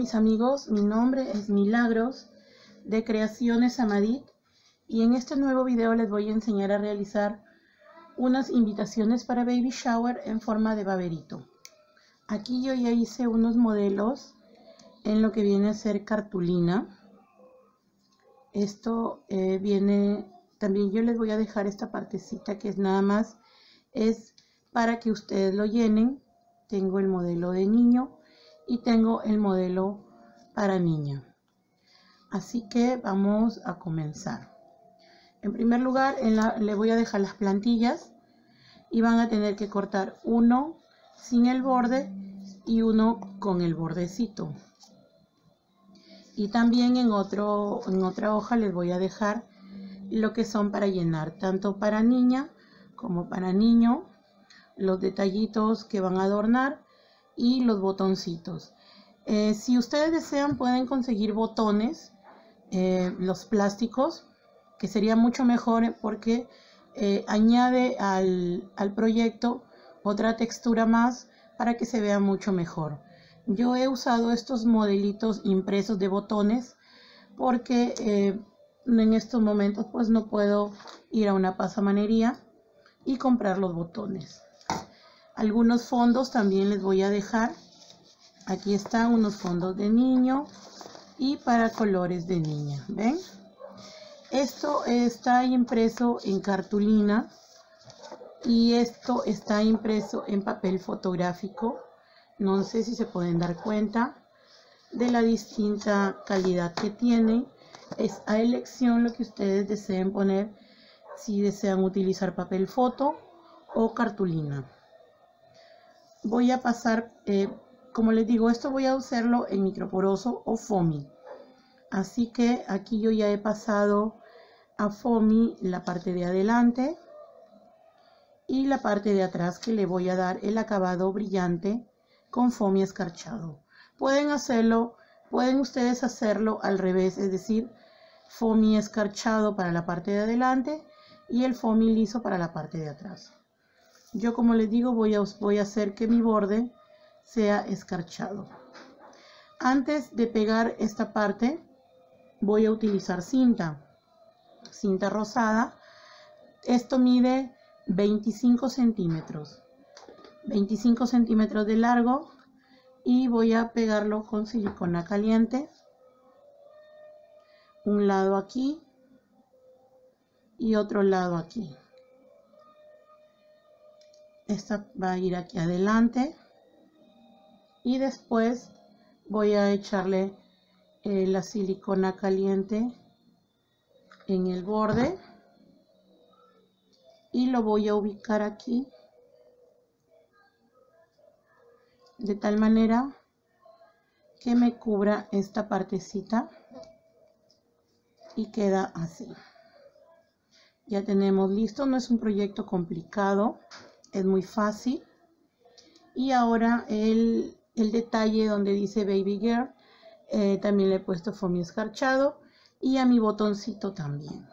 mis amigos, mi nombre es Milagros de Creaciones Amadit y en este nuevo video les voy a enseñar a realizar unas invitaciones para baby shower en forma de baberito. Aquí yo ya hice unos modelos en lo que viene a ser cartulina. Esto eh, viene, también yo les voy a dejar esta partecita que es nada más, es para que ustedes lo llenen. Tengo el modelo de niño y tengo el modelo para niña. Así que vamos a comenzar. En primer lugar, le voy a dejar las plantillas y van a tener que cortar uno sin el borde y uno con el bordecito. Y también en, otro, en otra hoja les voy a dejar lo que son para llenar, tanto para niña como para niño, los detallitos que van a adornar y los botoncitos. Eh, si ustedes desean pueden conseguir botones, eh, los plásticos, que sería mucho mejor porque eh, añade al, al proyecto otra textura más para que se vea mucho mejor. Yo he usado estos modelitos impresos de botones porque en estos momentos pues no puedo ir a una pasamanería y comprar los botones. Algunos fondos también les voy a dejar. Aquí están unos fondos de niño y para colores de niña. ¿Ven? Esto está impreso en cartulina y esto está impreso en papel fotográfico. No sé si se pueden dar cuenta de la distinta calidad que tiene. Es a elección lo que ustedes deseen poner si desean utilizar papel foto o cartulina voy a pasar, eh, como les digo, esto voy a usarlo en microporoso o foamy. Así que aquí yo ya he pasado a foamy la parte de adelante y la parte de atrás que le voy a dar el acabado brillante con foamy escarchado. Pueden hacerlo, pueden ustedes hacerlo al revés, es decir, foamy escarchado para la parte de adelante y el foamy liso para la parte de atrás. Yo como les digo voy a, voy a hacer que mi borde sea escarchado. Antes de pegar esta parte voy a utilizar cinta, cinta rosada. Esto mide 25 centímetros, 25 centímetros de largo y voy a pegarlo con silicona caliente. Un lado aquí y otro lado aquí esta va a ir aquí adelante. Y después voy a echarle eh, la silicona caliente en el borde. Y lo voy a ubicar aquí. De tal manera que me cubra esta partecita. Y queda así. Ya tenemos listo. No es un proyecto complicado es muy fácil. Y ahora el, detalle donde dice Baby Girl, eh, también le he puesto foamy escarchado y a mi botoncito también.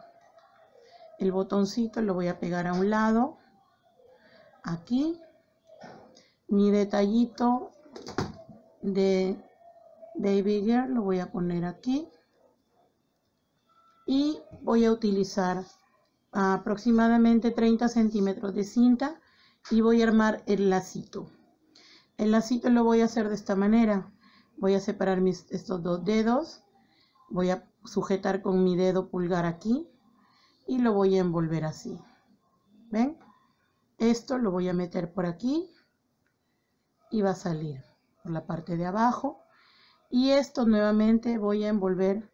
El botoncito lo voy a pegar a un lado, aquí. Mi detallito de Baby Girl lo voy a poner aquí. Y voy a utilizar aproximadamente 30 centímetros de cinta y voy a armar el lacito. El lacito lo voy a hacer de esta manera. Voy a separar mis, estos dos dedos. Voy a sujetar con mi dedo pulgar aquí y lo voy a envolver así. ¿Ven? Esto lo voy a meter por aquí y va a salir por la parte de abajo. Y esto nuevamente voy a envolver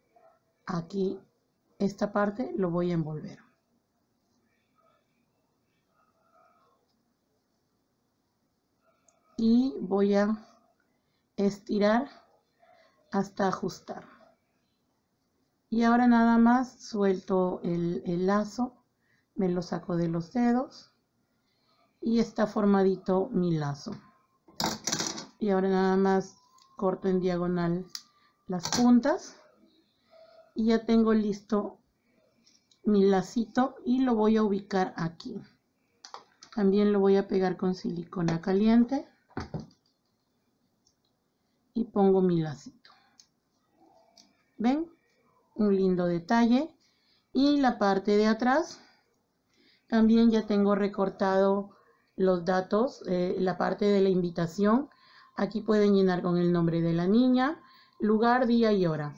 aquí. Esta parte lo voy a envolver. Y voy a estirar hasta ajustar. Y ahora nada más suelto el, lazo me lo saco de los dedos y está formadito mi lazo. Y ahora nada más corto en diagonal las puntas y ya tengo listo mi lacito y lo voy a ubicar aquí. También lo voy a pegar con silicona caliente y pongo mi lacito. Ven un lindo detalle. Y la parte de atrás también ya tengo recortado los datos eh, la parte de la invitación. Aquí pueden llenar con el nombre de la niña lugar día y hora.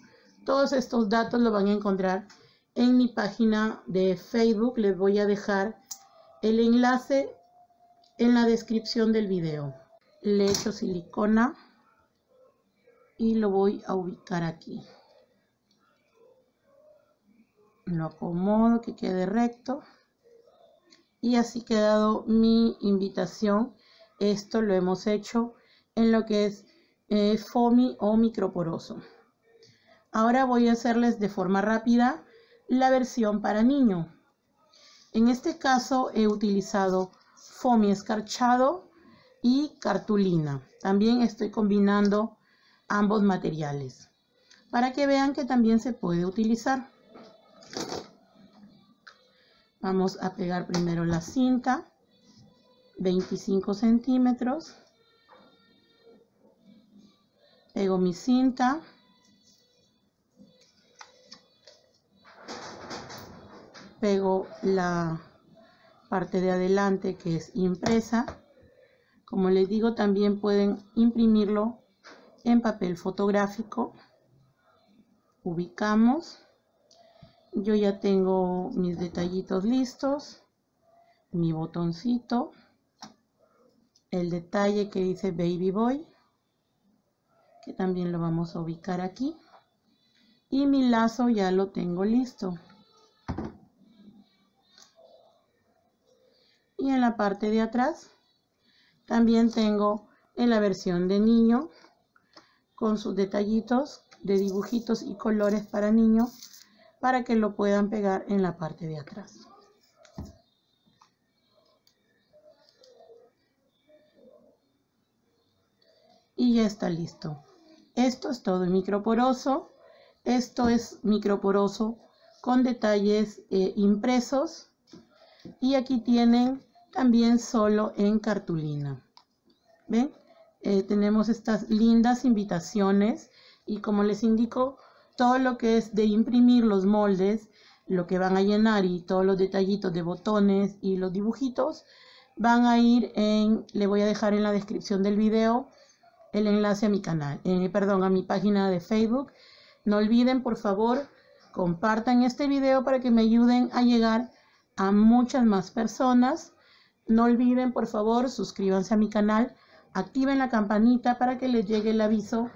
Todos estos datos los van a encontrar en mi página de facebook. Les voy a dejar el enlace en la descripción del video le echo silicona y lo voy a ubicar aquí. Lo acomodo que quede recto. Y así quedado mi invitación. Esto lo hemos hecho en lo que es eh, FOMI o microporoso. Ahora voy a hacerles de forma rápida la versión para niño. En este caso he utilizado FOMI escarchado y cartulina también estoy combinando ambos materiales para que vean que también se puede utilizar Vamos a pegar primero la cinta, 25 centímetros. Pego mi cinta. Pego la parte de adelante que es impresa. Como les digo, también pueden imprimirlo en papel fotográfico. Ubicamos. Yo ya tengo mis detallitos listos. Mi botoncito. El detalle que dice baby boy que también lo vamos a ubicar aquí. Y mi lazo ya lo tengo listo. Y en la parte de atrás también tengo en la versión de niño con sus detallitos de dibujitos y colores para niños para que lo puedan pegar en la parte de atrás. Y ya está listo. Esto es todo microporoso. Esto es microporoso con detalles eh, impresos. Y aquí tienen también solo en cartulina. ¿Ven? Eh, tenemos estas lindas invitaciones y como les indico, todo lo que es de imprimir los moldes, lo que van a llenar y todos los detallitos de botones y los dibujitos van a ir en, le voy a dejar en la descripción del video el enlace a mi canal, eh, perdón, a mi página de Facebook. No olviden, por favor, compartan este video para que me ayuden a llegar a muchas más personas. No olviden, por favor, suscríbanse a mi canal, activen la campanita para que les llegue el aviso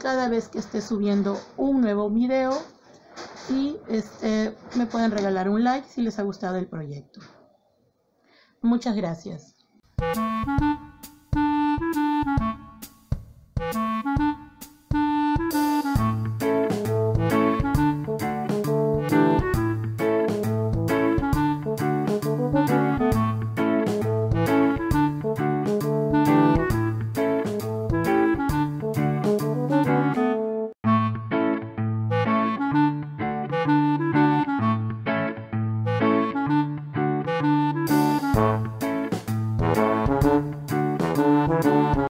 cada vez que esté subiendo un nuevo video y este, me pueden regalar un like si les ha gustado el proyecto. Muchas gracias.